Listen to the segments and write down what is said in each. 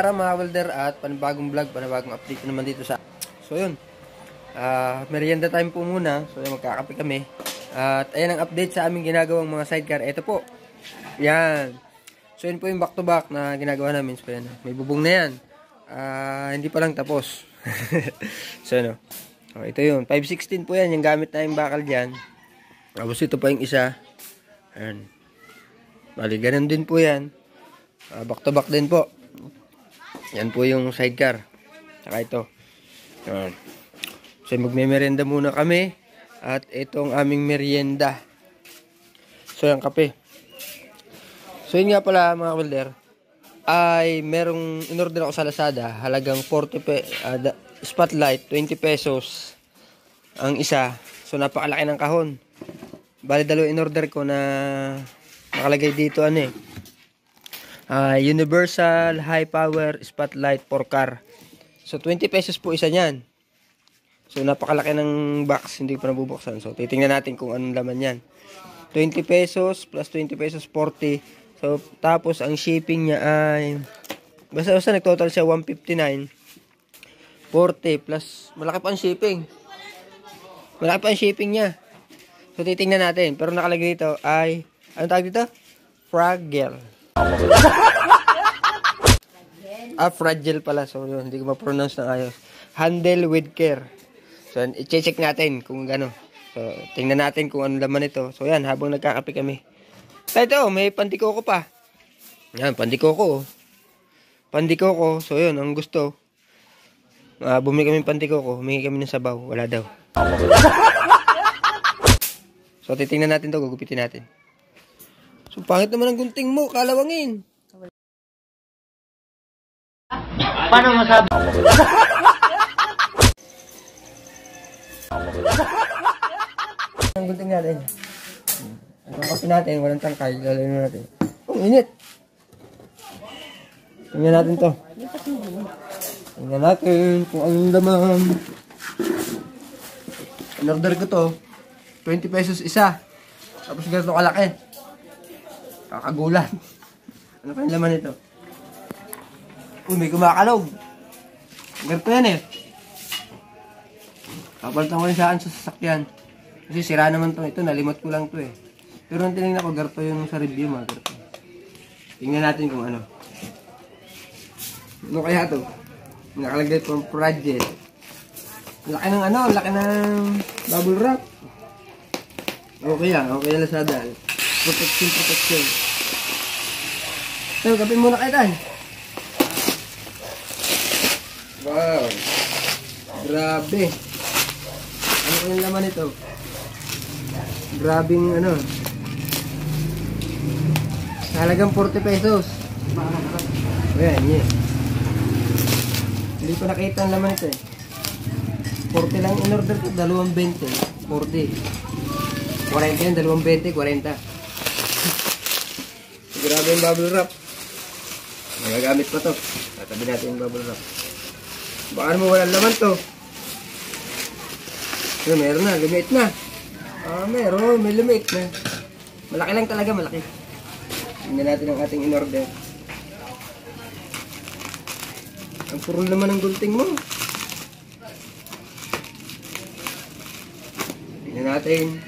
araw mga welder at panibagong vlog, panibagong update naman dito sa... So yun, Ah, merienda time po muna. So yun, magkakape kami. At ayan ang update sa aming ginagawang mga sidecar. Ito po. Yan. So yun po yung back to back na ginagawa namin. So yan, may bubong na yan. Ah, hindi pa lang tapos. so ano. Oh, ito yun. 516 po yan. Yung gamit na yung bakal dyan. Tapos ito pa yung isa. Ayan. Bali, ganun din po yan. Ah, back to back din po. Yan po yung sidecar. Saka ito. Yan. So, magme-merienda muna kami. At ito ang aming merienda. So, yung kape. So, yun nga pala mga welder. Ay, merong in-order ako sa Lazada. Halagang 40 pe da- spotlight, 20 pesos ang isa. So, napakalaki ng kahon. Bali, dalawa in-order ko na nakalagay dito ano eh. Ah, Universal High Power Spotlight for Car. So, 20 pesos po isa niyan. So, napakalaki ng box. Hindi pa nabubuksan. So, titingnan natin kung anong laman yan. 20 pesos plus 20 pesos 40. So, tapos ang shipping niya ay basta basta nagtotal siya 159. 40 plus malaki pa ang shipping. Malaki pa ang shipping niya. So, titingnan natin. Pero nakalagay dito ay, ano tawag dito? Fragile. ah, fragile pala. So, yun, hindi ko ma-pronounce ng ayos. Handle with care. So, i-check natin kung gano. So, tingnan natin kung ano laman ito. So, yan, habang nagkakape kami. So, ito, may pandikoko pa. Yan, pandikoko. Pandikoko. So, yun, ang gusto. Uh, bumili kami ng pandikoko. Humingi kami ng sabaw. Wala daw. So, titingnan natin to. Gugupitin natin. So, pangit naman ang gunting mo. Kalawangin. Paano masabi? Ang gunting natin. Ang kape natin, walang tangkay. Lalagyan natin. Oh, init. Tingnan natin to. Tingnan natin kung anong laman. In-order ko to. 20 pesos isa. Tapos ganito kalaki. Kakagulan. Ano pa yung laman nito? Uy, may kumakalog. Ganito yan eh. Kapalitan ko rin saan sa sasakyan. Kasi sira naman to. Ito, nalimot ko lang to eh. Pero nung tinignan ko, garto yung sa review mga garto. Tingnan natin kung ano. Ano kaya to? Nakalagay po project. Laki ng ano, laki ng bubble wrap. Okay yan, okay sa dal. Protection, protection. So, kapin muna kayo tayo. Wow. Grabe. Ano yung laman ito? Grabing ano. Halagang 40 pesos. Ayan, yeah. Hindi ko nakita ang laman ito eh. 40 lang in order ko, dalawang 20. 40. 40 yan, dalawang 20, 40. Grabe yung bubble wrap. Magagamit pa to. Tatabi natin yung bubble wrap. Baka naman walang laman to. Pero meron na, lumiit na. Ah, meron, may lumiit na. Malaki lang talaga, malaki. Tingnan natin ang ating in-order. Ang puro naman ng gulting mo. Tingnan natin.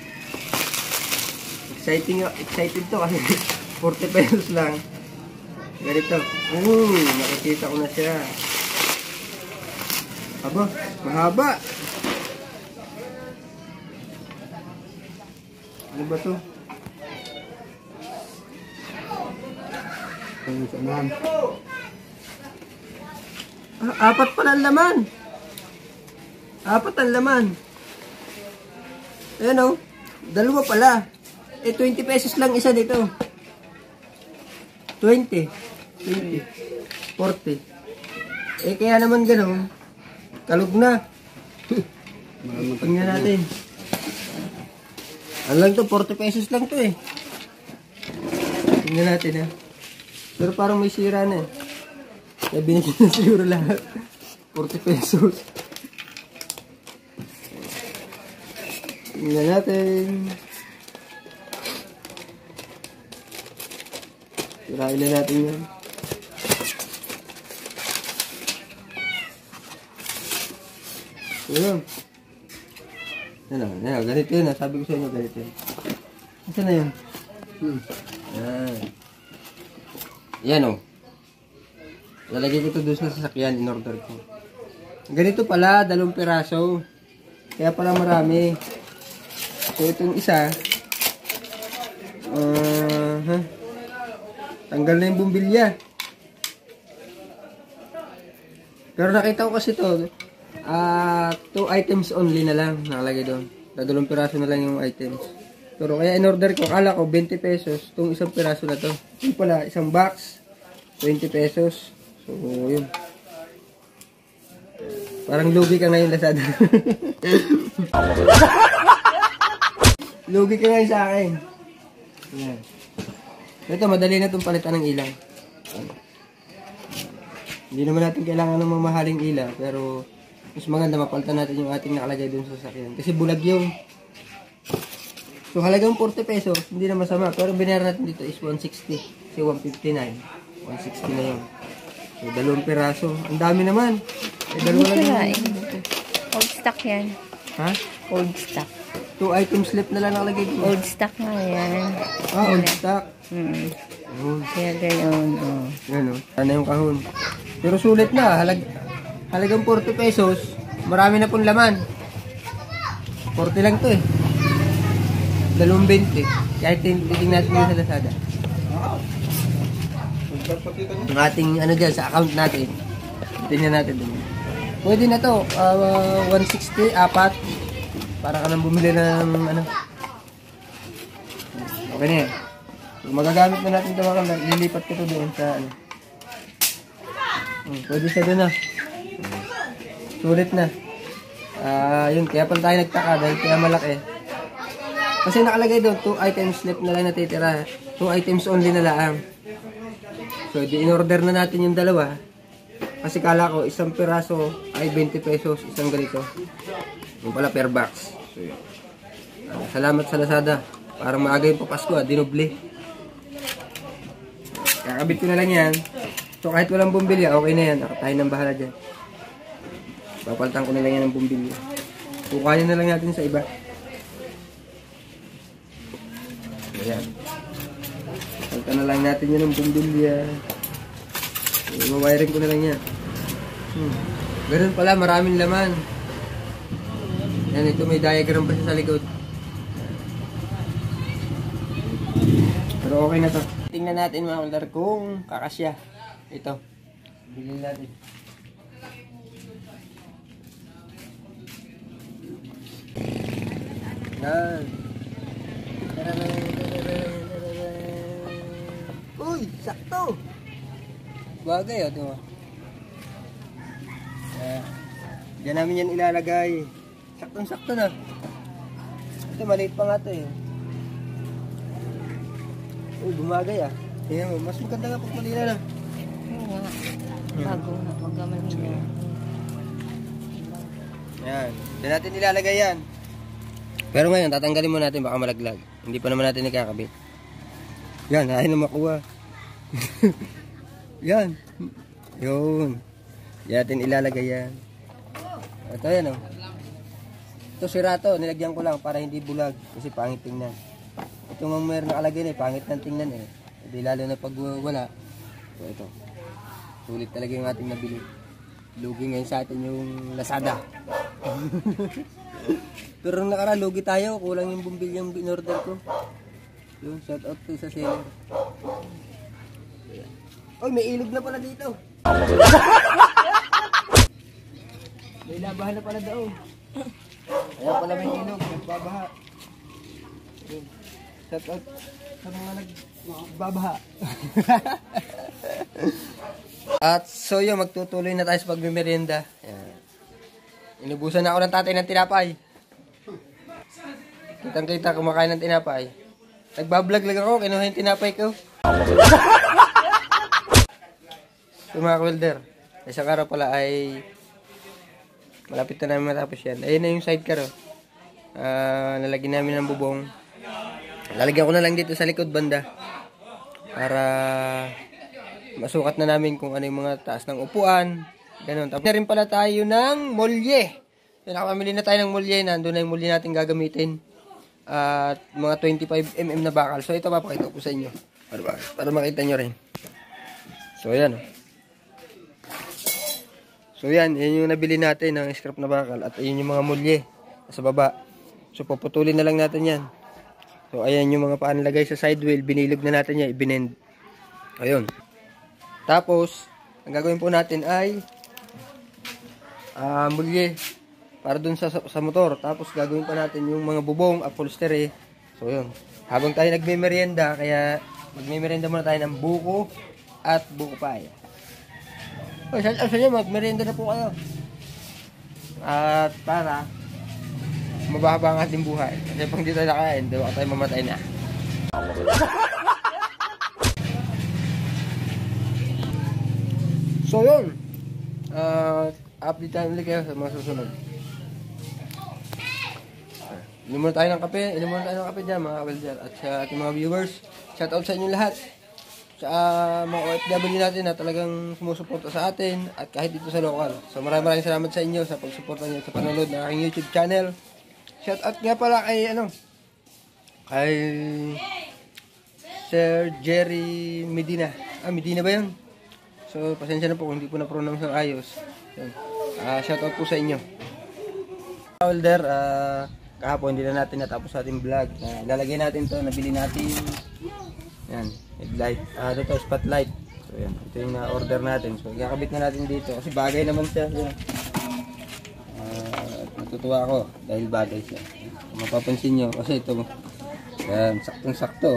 Exciting, excited to kasi 40 pesos lang. Ganito. Uy, nakikita ko na siya. Aba, mahaba. Ano ba to? Ano? Ah, apat pala ang laman. Apat ang laman. Ayan o. Dalawa pala. Eh, 20 pesos lang isa dito. 20. 20. 40. Eh, kaya naman gano'n. Kalog na. Tingnan natin. Ano lang to? 40 pesos lang to eh. Tingnan natin ha. Pero parang may sira na eh. Kaya binigyan na siguro lahat. 40 pesos. Tingnan natin. Sirain na natin yan. So, yun. Yan o, yan ganito yun. Sabi ko sa inyo, ganito yun. Asa na yun? Hmm. Yan. Yan o. Lalagay ko ito doon sa sasakyan, in order ko. Ganito pala, dalawang piraso. Kaya pala marami. So, itong isa, ah, ha? tanggal na yung bumbilya. Pero nakita ko kasi to, ah, two items only na lang nakalagay doon. Dadalawang piraso na lang yung items. Pero kaya in order ko, kala ko 20 pesos, itong isang piraso na to. Yung pala, isang box, 20 pesos. So, yun. Parang lugi ka ngayon, Lazada. lugi ka ngayon sa akin. Yan. Ito, madali na itong palitan ng ilaw. Hindi naman natin kailangan ng mamahaling ilaw, pero mas maganda mapalitan natin yung ating nakalagay dun sa sasakyan. Kasi bulag yung. So, halagang 40 pesos, hindi na masama. Pero binayaran natin dito is 160. Kasi 159. 160 na yun. So, dalawang piraso. Ang dami naman. Eh, dalawa lang yung... Old stock yan. Ha? Old stock. Two item slip na lang nakalagay dito. Old stock nga yan. Ah, old stock. Hmm. Yun. Kaya gayon. Oh. Yan o. Sana yung kahon. Pero sulit na. Halag, halagang 40 pesos. Marami na pong laman. 40 lang to eh. Dalawang 20. Kahit tin- titingnan natin sa Lazada. Ang ating ano dyan sa account natin. Tingnan natin dun. Pwede na to. ah, 160, apat. Para ka nang bumili ng ano. Okay na yan. So, magagamit na natin ito lilipat ko to doon sa ano. Hmm, pwede siya doon na. Sulit na. Ah, yun, kaya pala tayo nagtaka dahil kaya malaki. Kasi nakalagay doon, two items left na lang natitira. Two items only na lang. So, in-order na natin yung dalawa. Kasi kala ko, isang piraso ay 20 pesos, isang ganito. Yung pala per box. So. Ah, salamat sa Lazada. Parang maaga yung papasko, ah, dinoble. Kakabit ko na lang yan. So kahit walang bumbilya, okay na yan. Ako tayo nang bahala dyan. Papalitan ko na lang yan ng bumbilya. Kukanin na lang natin sa iba. Ayan. Palitan na lang natin yan ng bumbilya. Mawiring ko na lang yan. Hmm. Ganun pala, maraming laman. Yan, ito may diagram pa sa likod. Pero okay na to. Tingnan natin mga kuldar kung kakasya. Ito. Bilhin natin. Yan. Uy, sakto. Bagay di ba? Yan. Diyan namin yan ilalagay. Saktong-sakto na. Ito, maliit pa nga to eh. Uy, bumagay ah. Tingnan mo, mas maganda nga pag malila na. Oo nga. Bago na. Huwag ka manhina. Yan. Diyan natin nilalagay yan. Pero ngayon, tatanggalin mo natin baka malaglag. Hindi pa naman natin ikakabit. Yan, ayaw na makuha. yan. Yun. Diyan natin ilalagay yan. Ito yan oh. Ito sira to, nilagyan ko lang para hindi bulag kasi pangit tingnan. Ito nga meron nakalagay na eh, pangit ng tingnan eh. Hindi lalo na pag wala. So ito. Sulit talaga yung ating nabili. Lugi ngayon sa atin yung Lazada. Pero nung nakaraan, lugi tayo. Kulang yung bumbilyang binorder ko. Yun, shout out to sa seller. Oy, may ilog na pala dito. may labahan na pala daw. Kaya pala may ilog, nagbabaha. Shout out sa mga nagbabaha. At so yun, magtutuloy na tayo sa pagmimerienda. Yan. Inubusan na ako ng tatay ng tinapay. Kitang kita kumakain ng tinapay. Nagbablog lang ako, kinuha yung tinapay ko. so mga welder, isang araw pala ay malapit na namin matapos yan. Ayun na yung sidecar oh. Ah, nalagyan namin ng bubong. Lalagyan ko na lang dito sa likod banda. Para masukat na namin kung ano yung mga taas ng upuan. Ganun. Tapos na rin pala tayo ng molye. Pinakapamili na tayo ng mulye. Nandun na yung mulye natin gagamitin. At mga 25mm na bakal. So, ito papakita ko sa inyo. Para, para makita nyo rin. So, ayan. oh. So, yan. Yan yung nabili natin ng scrap na bakal. At ayun yung mga mulye. Sa baba. So, puputulin na lang natin yan. So, ayan yung mga paanlagay sa side wheel. Binilog na natin yan. Ibinend. Ayun. Tapos, ang gagawin po natin ay ah mulye para dun sa, sa motor. Tapos gagawin pa natin yung mga bubong, upholstery. So yun. Habang tayo nagme-merienda, kaya magme-merienda muna tayo ng buko at buko pie. O, sa, sa inyo, mag-merienda na po kayo. At para mababa ang ating buhay. Kasi pag di tayo nakain, di tayo mamatay na. So yun. Uh, update tayo ulit kayo sa mga susunod. Inom muna tayo ng kape. Inom muna tayo ng kape dyan mga kapeljar. At sa ating mga viewers, shout out sa inyo lahat. Sa ah, mga OFW natin na talagang sumusuporta sa atin at kahit dito sa local. So maraming maraming salamat sa inyo sa pagsuporta niyo sa panonood ng aking YouTube channel. Shout out nga pala kay ano kay Sir Jerry Medina. Ah, Medina ba yun? So, pasensya na po kung hindi po na-pronounce ng ayos. Yun. Ah, shout out po sa inyo. Holder, ah, kahapon hindi na natin natapos ating vlog. Uh, lalagay natin to, nabili natin. Yan, headlight. Ah, ito to, spotlight. So, yan. Ito yung na-order natin. So, ikakabit na natin dito. Kasi bagay naman siya. Yan. Ah, natutuwa ako dahil bagay siya. Kung mapapansin nyo, kasi ito, yan, saktong-sakto.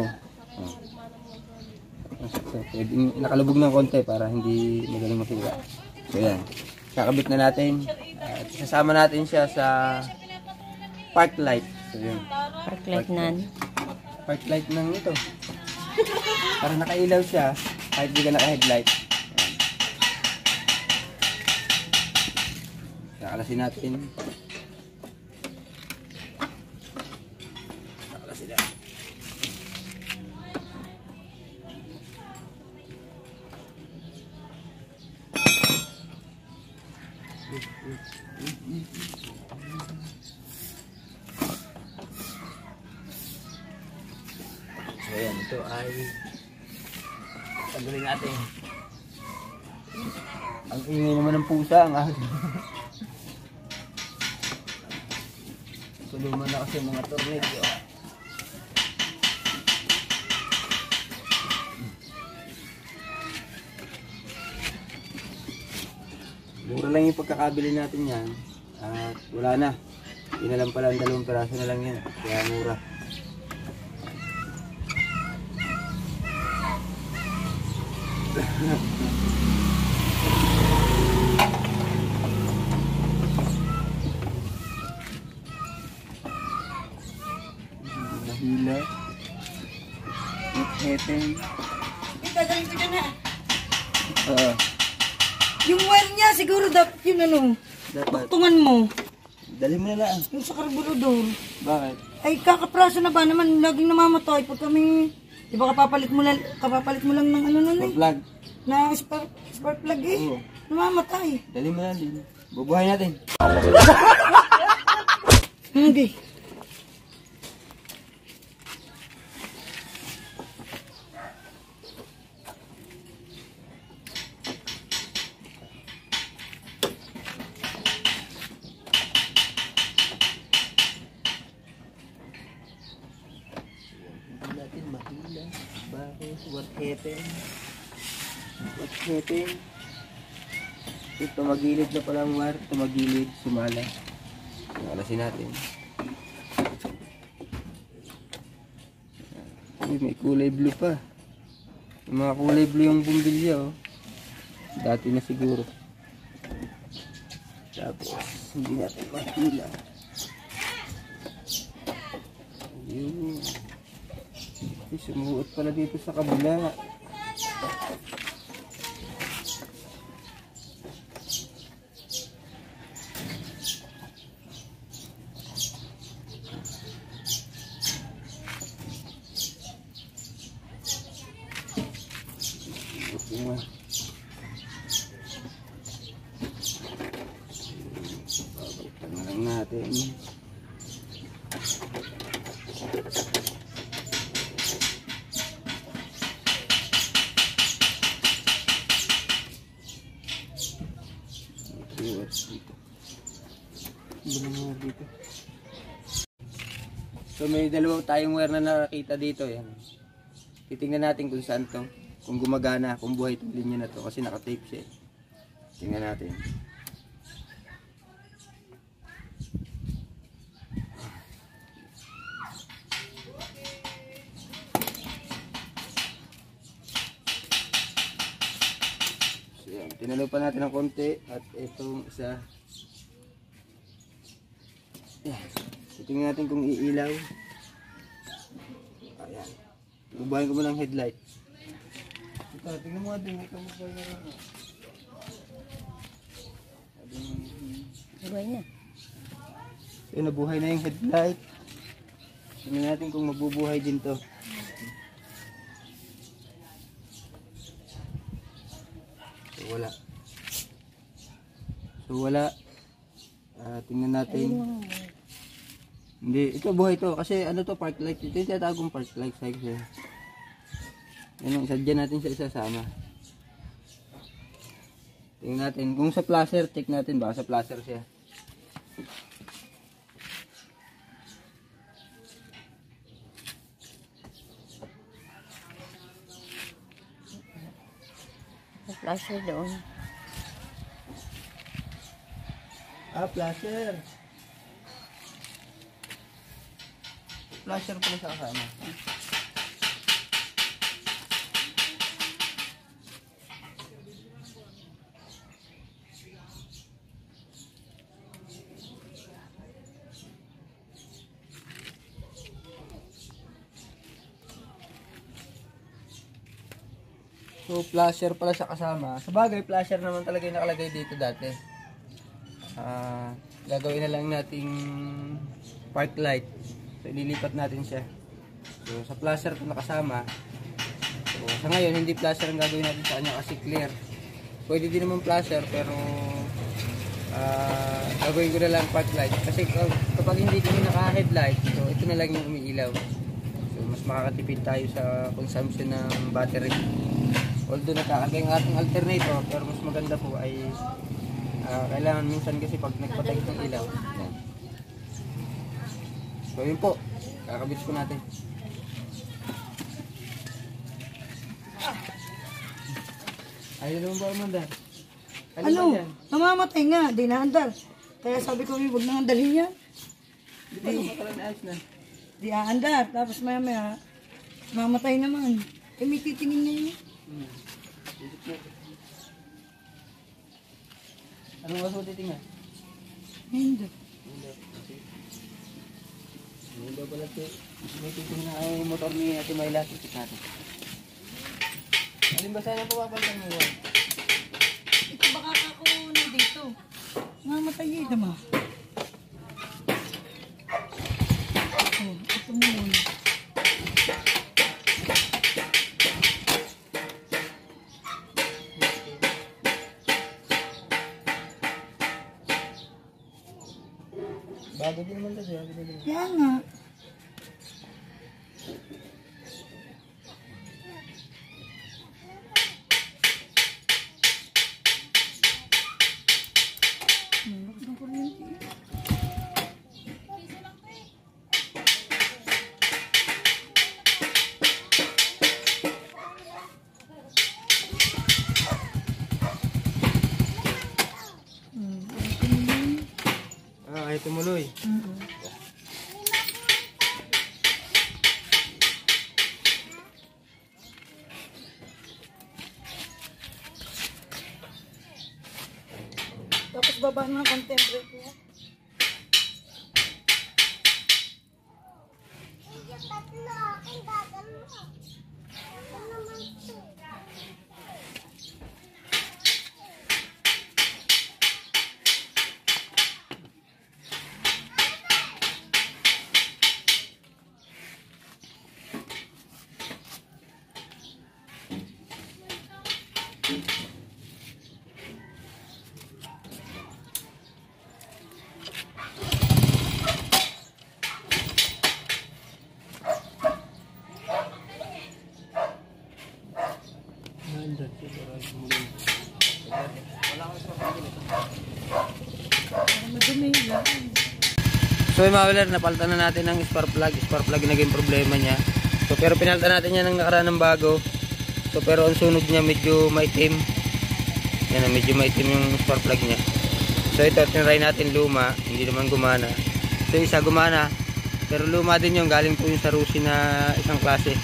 So, pwede, nakalubog ng konti para hindi magaling masira. So, yan. Kakabit na natin. At sasama natin siya sa park light. So, yun. Park light nan. Park light ng ito. Para nakailaw siya, kahit di ka naka-headlight. Yan. Kakalasin natin. Kakalasin natin. So, ayan, ito ay tanggalin natin. Ang ingay naman ng pusa, ang ahas. Tuluman na kasi mga tornilyo. Mura lang yung pagkakabili natin yan. At wala na. Yun na lang pala ang dalawang peraso na lang yan. Kaya mura. Heteng. Dadalhin ko dyan ha. Oo. Yung wire niya, siguro dapat yun ano, dapat. tungan mo. Dali mo na lang. Yung sa karburador. Bakit? Ay, kakapraso na ba naman, laging namamatay pag kami, di ba kapapalit mo lang, kapapalit mo lang ng ano nun eh, Mag-vlog. na spark, spark plug eh. Oo. Namamatay. Dali mo na din. Bubuhay natin. Hindi. Hindi natin mahila. Bakit? What happened? Happened? Ito, tumagilid na pala ang wire. Tumagilid, sumala. Alasin natin. Uy, may kulay blue pa. Yung mga kulay blue yung bumbilya, oh. Dati na siguro. Tapos, hindi natin mahila. Yun. Ay, sumuot pala dito sa kabila. Tayong wire na nakakita dito. Yan. Titingnan natin kung saan to. Kung gumagana, kung buhay itong linya na to. Kasi nakatape siya. eh. Tingnan natin. So yan, pa natin ng konti at itong isa. Yan. Titingnan natin kung iilaw. Ayan. Bubahin ko muna ng headlight. Ito, tingnan mo din. Ito mo na ano. Buhay na. Ayun, nabuhay na yung headlight. Tingnan natin kung mabubuhay din to. So, wala. So, wala. Ah, tingnan natin. Hindi, ito buhay to. Kasi ano to, park light. Ito yung tinatagong park light. Sa'yo. Yan ang sadya natin sa isasama. Tingnan natin. Kung sa placer, check natin. Baka sa placer siya. May flasher doon. Ah, flasher. Flasher pala sa kasama. So, flasher pala sa kasama. Sa bagay, flasher naman talaga yung nakalagay dito dati. Ah, gagawin na lang nating park light. So, ililipat natin siya. So, sa flasher ito nakasama. So, sa ngayon, hindi flasher ang gagawin natin sa kanya kasi clear. Pwede din naman flasher, pero ah, gagawin ko na lang park light. Kasi kap- kapag hindi kami naka-headlight, so ito na lang yung umiilaw. So, mas makakatipid tayo sa consumption ng battery. Although nakakagay ang ating alternator, pero mas maganda po ay Ah, kailangan minsan kasi pag nagpatay ng ilaw. So yun po. Kakabit ko natin. Ayaw naman ba Amanda? Ano? Namamatay nga, di naandar. Kaya sabi ko, huwag nang dalhin yan. Di na? Di aandar. Tapos maya maya, mamatay naman. Eh, may titingin niya yun. Hmm. Anong oras mo titingnan? Hindi. Hindi pala ito. May titingnan ang motor ni Ate Mayla. Titik natin. Alin ba sana pumapalitan mo yun? Ito baka ako na dito. Mamatay yun naman. Oh, ito yun. Bago din naman kasi. Kaya nga. So yung wala, napalitan na natin ng spark plug. Spark plug yung naging problema niya. So pero pinalitan natin yan ng nakaraan ng bago. So pero ang sunog niya medyo maitim. Yan medyo maitim yung spark plug niya. So ito, tinry natin luma. Hindi naman gumana. So isa gumana. Pero luma din yung galing po yung sa Rusi na isang klase.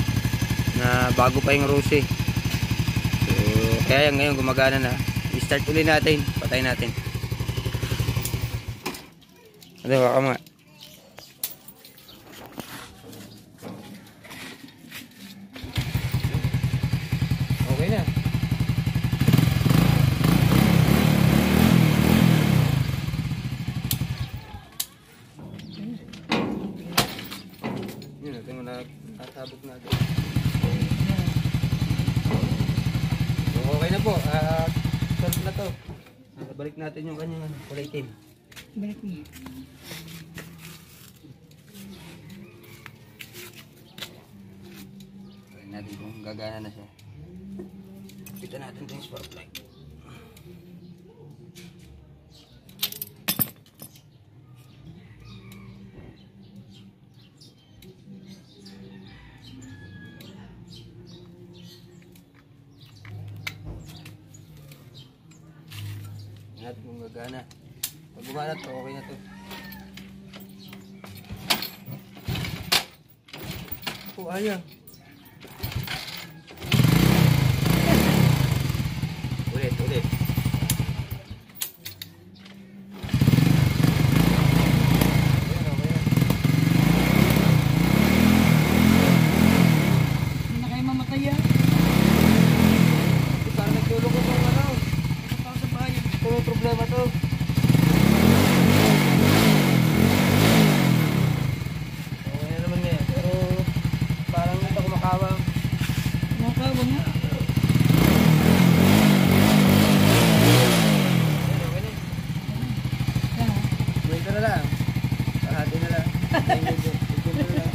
Na bago pa yung Rusi. So kaya yan ngayon gumagana na. I-start uli natin. Patay natin. Ano ba ka? Okay na. Yun, natin mo na natabog natin. So, okay na po. Ah, solve na to. Ah, balik natin yung kanyang ano, kulay itim. Balik mo. Try natin kung gagana na siya. Kita natin itong spark plug. Tingnan natin kung gagana. Pag gumana to, okay na to. Oh, ayaw. Ulit, ulit. Ayan, okay na. Hindi na kayo mamatay yan. Di, Parang nagtulog ko kung ano. Kapag sa bahay. Ito may problema to. Okay na naman ngayon. Pero parang ito kumakawang. Kumakawa nga. Ayan, okay na. Yan. Wait na lang. Kahati na lang. Ayun, yun, yun, yun na lang.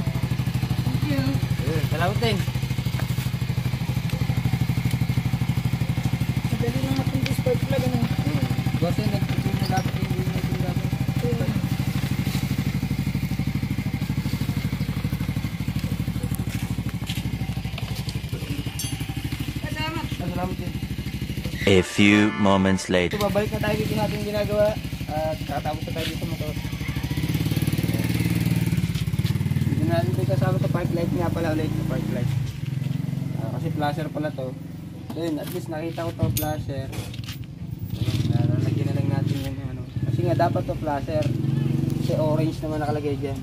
Thank you. Ayun, Salamat din. Madali lang natin yung spark plug. Ano? Kasi nagtitin na dapat yung hindi natin dapat. Salamat. Ah, Salamat din. A few moments later. Babalik na tayo dito sa ating ginagawa at kakatapos na tayo dito sa motor. Dito na natin kasama sa park light nga pala ulit sa park light. Ah, kasi flasher pala to. So yun, at least nakita ko to flasher. Lalagyan na lang natin yung ano. Kasi nga dapat to flasher. Kasi orange naman nakalagay dyan.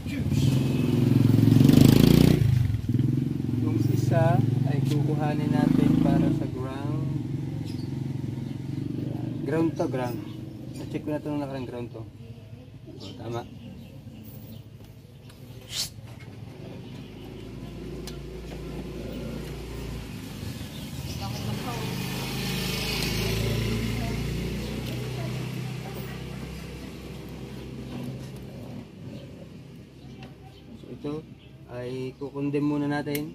Yung isa ay kukuhanin natin para sa ground. Ground to, ground. Na-check ko na ito nung nakarang ground to. O, tama. So ito ay kukundem muna natin.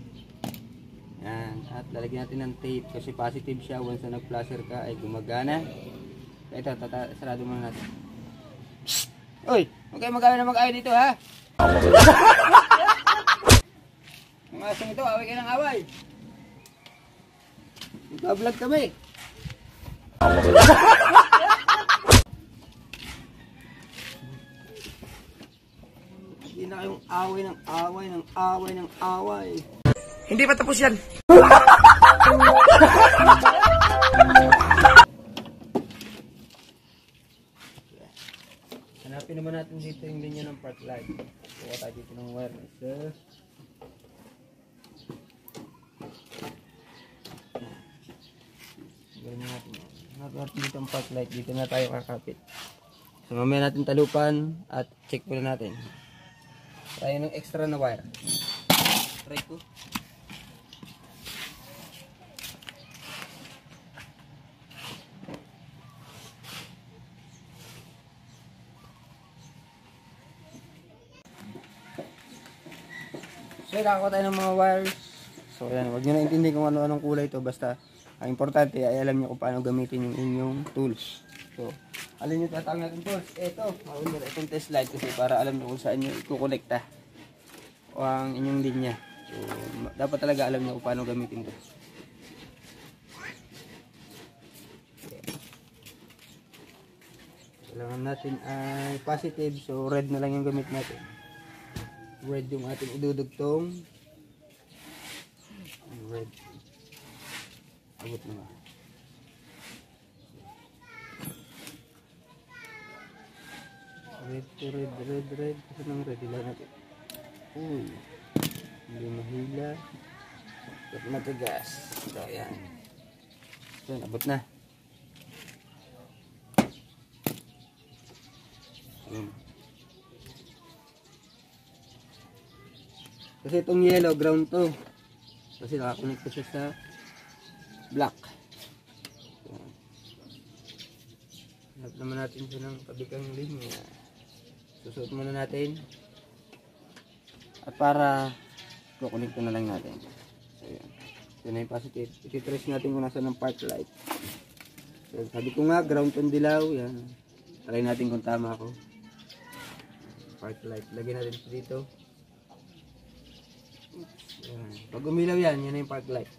Yan. At lalagyan natin ng tape kasi positive siya once na nag-flasher ka ay gumagana. Ito, tata sarado muna natin. Psst! Uy! Huwag kayo mag-away na mag-away dito ha! Mga asong ito, away kayo ng away! Nagpa-vlog kami! Hindi na kayong away ng away ng away ng away. Hindi pa tapos yan. naman natin dito yung linya ng park light. Kuha tayo dito ng wire. Isa. Ganyan natin. Hanapin natin dito ang park light. Dito na tayo kakapit. So mamaya natin talupan at check muna natin. Tayo ng extra na wire. Try ko. So, nakakuha tayo ng mga wires. So, yan. Huwag nyo na intindi kung ano-anong kulay ito. Basta, ang importante ay alam nyo kung paano gamitin yung inyong tools. So, Alin yung tatawag natin, Tools? Ito, maunir itong test light kasi para alam nyo kung saan nyo ikukonekta o ang inyong linya. So, dapat talaga alam nyo kung paano gamitin to. Kailangan natin ay positive, so red na lang yung gamit natin. Red yung ating idudugtong. Red. Abot na ba? Red to red, red, red. Kasi nang red, ilan natin. Uy. Hindi mahila. At matigas. So, ayan. So, abot na. Ayan. Kasi itong yellow, ground to. Kasi nakakonect ko siya sa black. Hanap naman natin siya ng kabikang linya. Susuot muna natin. At para kukunik na lang natin. So, yan. Na yung positive. Ititrace natin kung nasa ng park light. So, sabi ko nga, ground on dilaw. Yan. Try natin kung tama ako. Park light. Lagyan natin ito dito. Pag umilaw yan, yan na yung park light.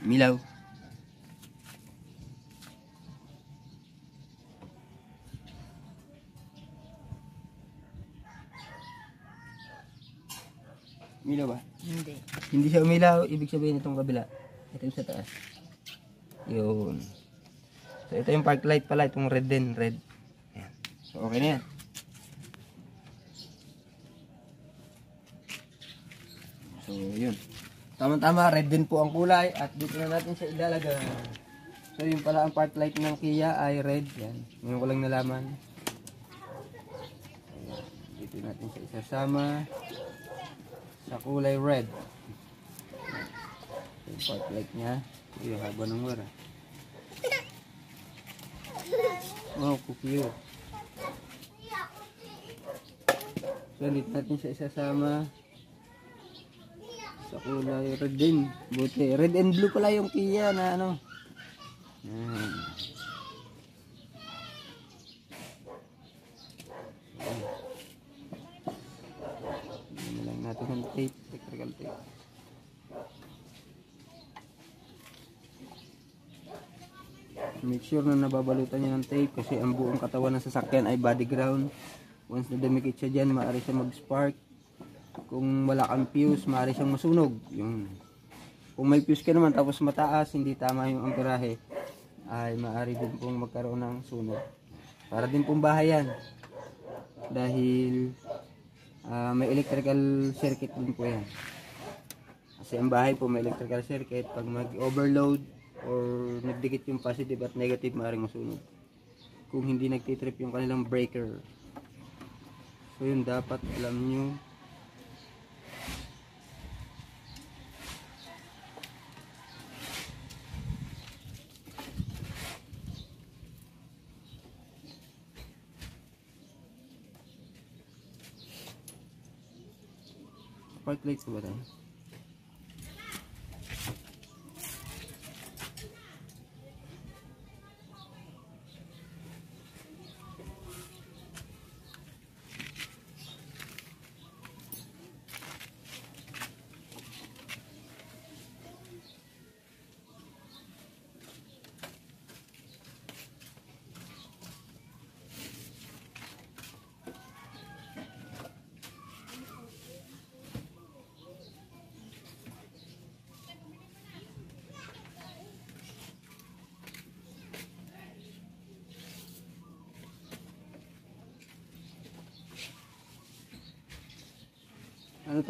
Milaw. Milaw ba? Hindi. Hindi siya umilaw, ibig sabihin itong kabila. Ito yung sa taas. Yun. So ito yung park light pala, itong red din, red. Ayan. So okay na yan. So yun. Tama-tama, red din po ang kulay at dito na natin siya ilalagay. So yun pala ang park light ng Kia ay red. Yan. Ngayon ko lang nalaman. Ayan. Dito natin siya isasama sa kulay red. Yung park light niya. Yung haba ng wara. Wow, cute. So, dito natin siya isasama sa kulay red din. Buti. Red and blue pala yung Kia na ano. Yan. Yan lang ng tape, electrical tape. Make sure na nababalutan niya ng tape kasi ang buong katawan ng sasakyan ay body ground. Once na dumikit siya dyan, maaari siya mag-spark. Kung wala kang fuse, maaari siyang masunog. Yung, kung may fuse ka naman tapos mataas, hindi tama yung amperahe, ay maaari din pong magkaroon ng sunog. Para din pong bahay yan. Dahil ah, may electrical circuit din po yan. Kasi ang bahay po may electrical circuit. Pag mag-overload or nagdikit yung positive at negative, maaaring masunog. Kung hindi nagtitrip yung kanilang breaker. So yun, dapat alam nyo. Park lights ko ba tayo?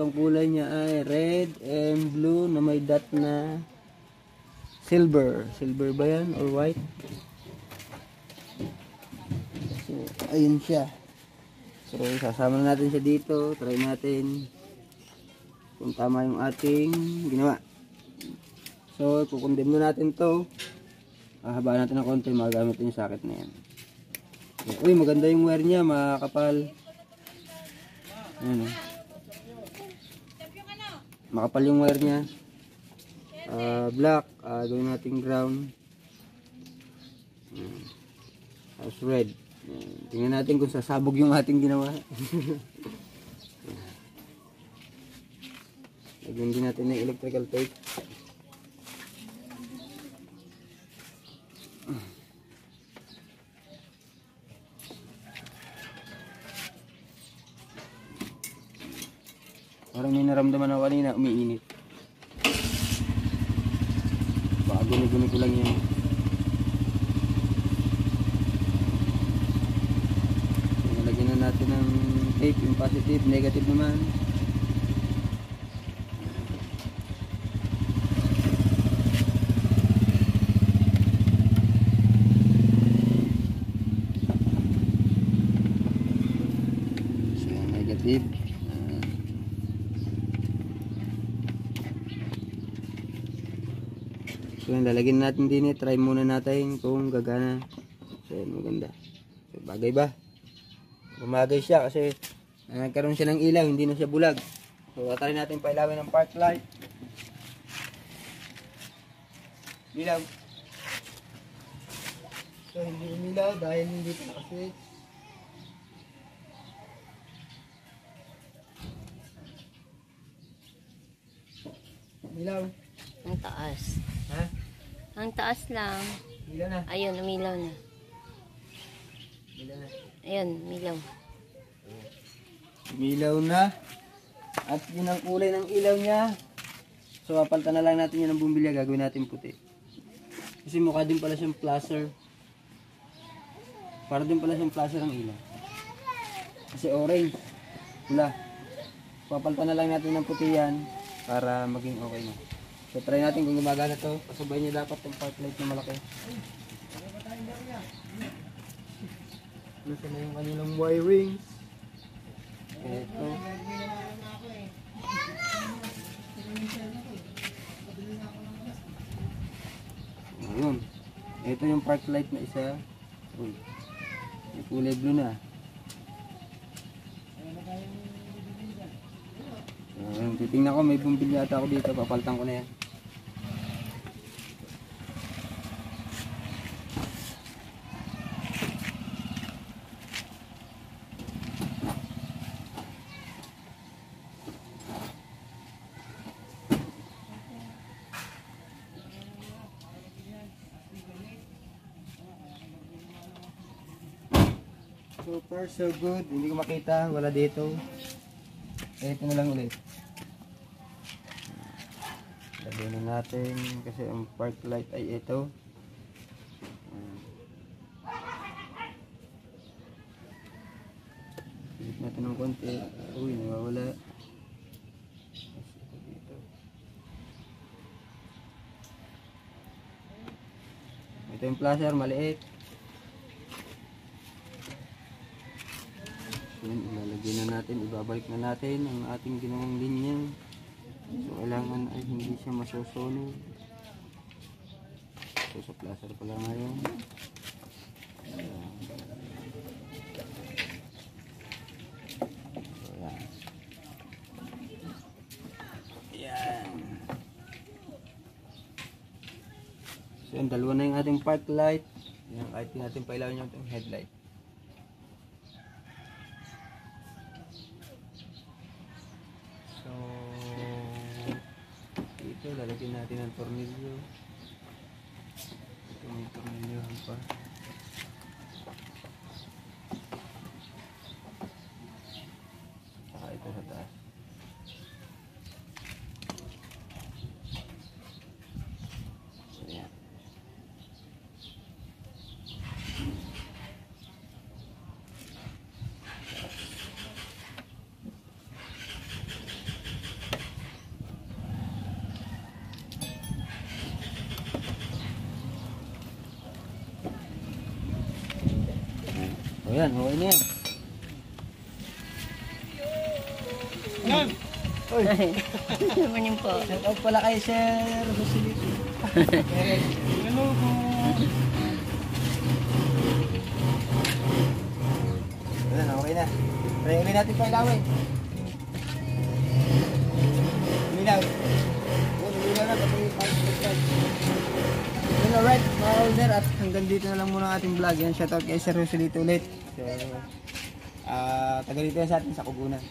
Ano tong kulay niya ay red and blue na may dot na silver. Silver ba yan or white? So, ayun siya. So, sasama na natin siya dito. Try natin kung tama yung ating ginawa. So, kukundim na natin to. Hahabaan natin ng konti, magamit yung socket na yan. So, uy, maganda yung wire niya, makakapal. Ayan, oh. Makapal yung wire niya. ah, black, ah, gawin natin brown. Ayan. Tapos red. Ayan. Tingnan natin kung sasabog yung ating ginawa. Lagyan din natin ng electrical tape. Parang may naramdaman ako kanina, umiinit. Baka guni-guni ko lang yan. Nalagyan na natin ng tape, yung positive, negative naman. So, negative. ah, So yun, lalagyan natin din eh. Try muna natin kung gagana. So yun, maganda. So, bagay ba? Bumagay siya kasi ah, nagkaroon siya ng ilaw, hindi na siya bulag. So try natin pailawin ng park light. Ilaw. So hindi umilaw dahil hindi pa nakaswitch. Ilaw. Ang taas. Ha? Ang taas lang. Ilaw na. Ayun, umilaw na. Ilaw na. Ayun, umilaw. Umilaw na. At yun ang kulay ng ilaw niya. So, papalitan na lang natin yun ng bumbilya. Gagawin natin puti. Kasi mukha din pala siyang flasher. Para din pala siyang flasher ang ilaw. Kasi orange. Pula. Papalitan na lang natin ng puti yan. Para maging okay na. So, try natin kung gumagana to. Kasabay niya dapat yung park light na malaki. Nasaan na yung kanilang wirings? Ito. Ayun. Ito yung park light na isa. Uy. May kulay blue na. Ayun, titingnan ko may bumbil yata ako dito. Papalitan ko na yan. So good. Hindi ko makita. Wala dito. Eh, ito na lang ulit. Lagyan na natin kasi ang park light ay ito. Pilit natin ng konti. Uy, nawawala. Ito yung flasher, maliit. Yan, ilalagay na natin, ibabalik na natin ang ating ginawang linya. So, kailangan ay hindi siya masosono. So, sa placer pala ngayon. Ayan. So, yan. Yan. So, yan, dalawa na yung ating park light. Yan, kahit natin pailawin yung headlight. So, dito lalagyan natin ang tornilyo. Ito may tornilyohan pa. Saka ito sa taas. So, yan. O yan, okay na yan. Naman yung po. Shout out pala kay Sir Joselito. Hello po. Ayan, okay na. Try ulit natin pa ilawin. Umilaw. Oh, umilaw na. Pati at hanggang dito na lang muna ang ating vlog. Yan, shoutout kay Sir Rosalito ulit. So, ah taga dito yan sa atin sa Kubunan.